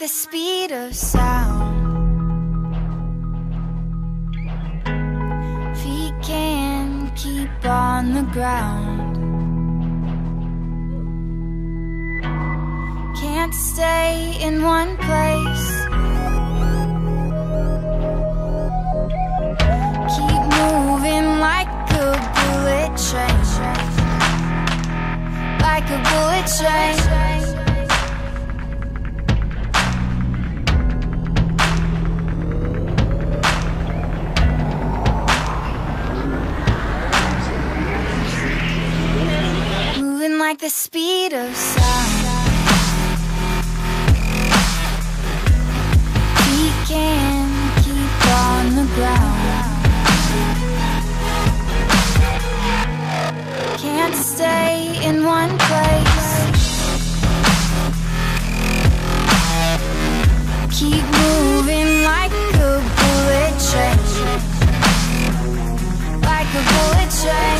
the speed of sound. Feet can't keep on the ground. Can't stay in one place. Keep moving like a bullet train. Like a bullet train. The speed of sound. We can keep on the ground. Can't stay in one place. Keep moving like a bullet train. Like a bullet train.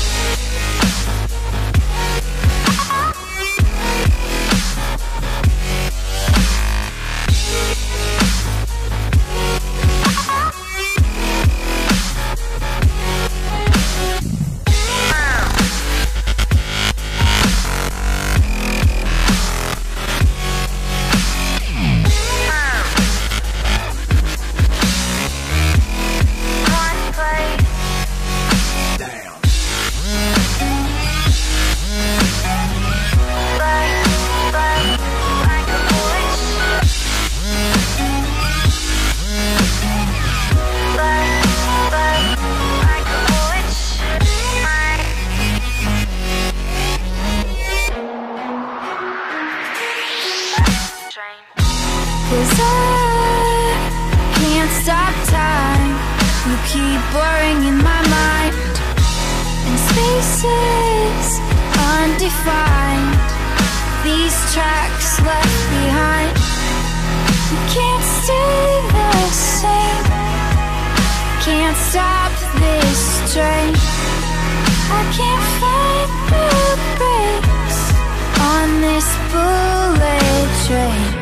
Cause I can't stop time. You keep blurring in my mind. And spaces undefined. These tracks left behind. You can't stay the same. Can't stop this train. I can't find the brakes on this bullet train.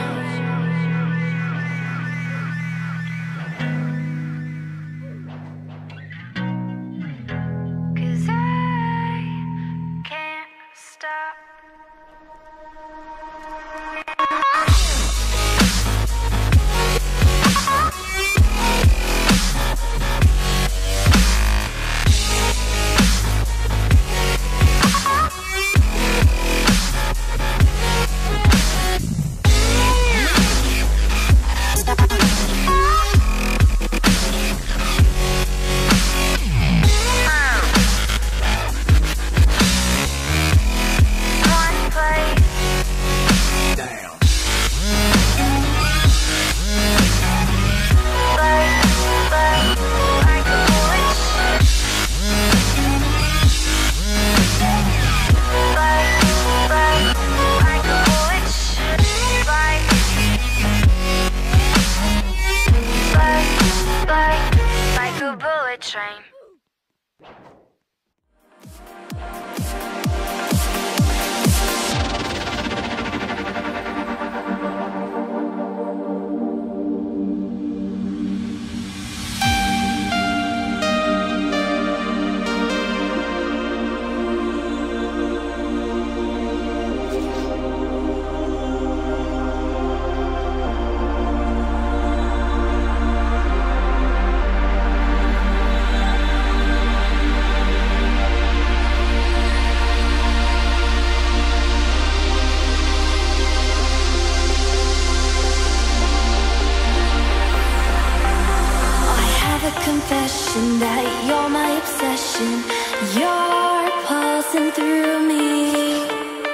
Through me.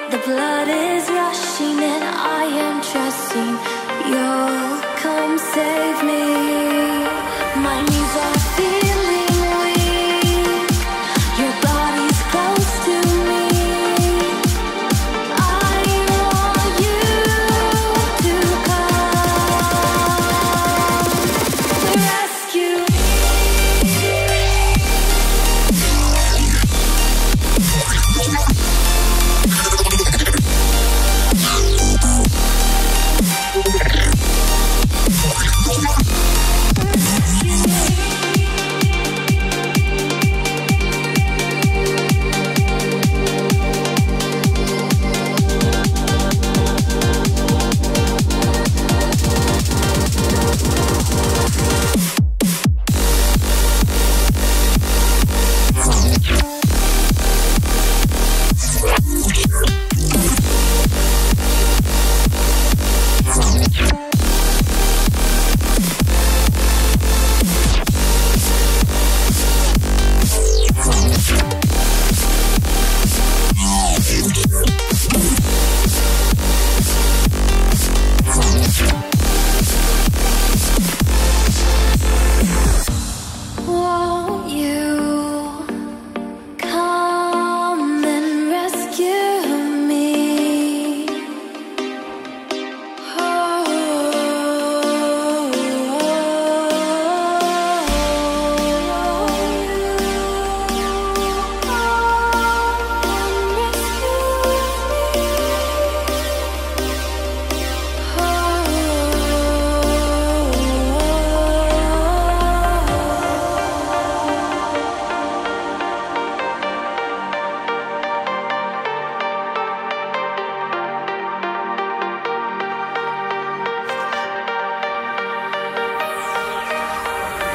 The blood is rushing and I am trusting you'll come save me.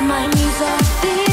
My knees are thin.